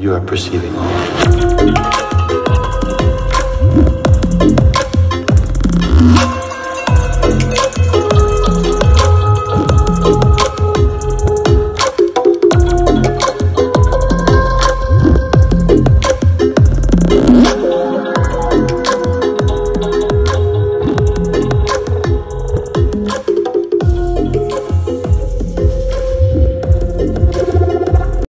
You are perceiving all.